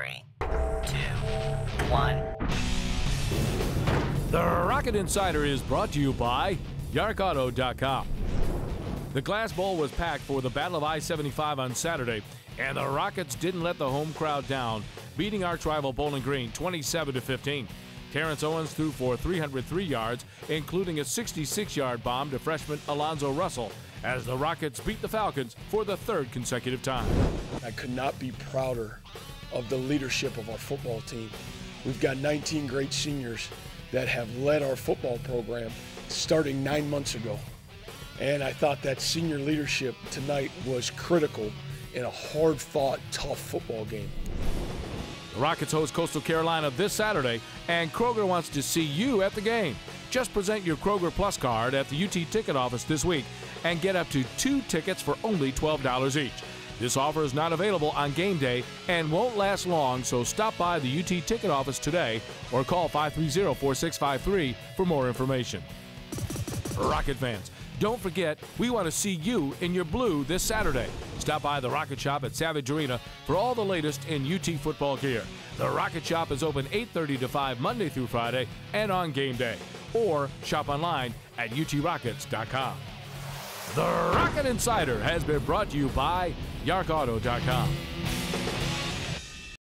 Three, two, one. The Rocket Insider is brought to you by YarkAuto.com. The Glass Bowl was packed for the Battle of I 75 on Saturday, and the Rockets didn't let the home crowd down, beating arch rival Bowling Green 27 to 15. Terrance Owens threw for 303 yards, including a 66 yard bomb to freshman Alonzo Russell, as the Rockets beat the Falcons for the third consecutive time. I could not be prouder of the leadership of our football team. We've got 19 great seniors that have led our football program starting nine months ago. And I thought that senior leadership tonight was critical in a hard fought, tough football game. The Rockets host Coastal Carolina this Saturday, and Kroger wants to see you at the game. Just present your Kroger Plus card at the UT ticket office this week and get up to two tickets for only $12 each. This offer is not available on game day and won't last long, so stop by the UT ticket office today or call 530 4653 for more information. Rocket fans, don't forget, we want to see you in your blue this Saturday. Stop by the Rocket Shop at Savage Arena for all the latest in UT football gear. The Rocket Shop is open 8:30 to 5 Monday through Friday and on game day. Or shop online at utrockets.com. The Rocket Insider has been brought to you by YarkAuto.com.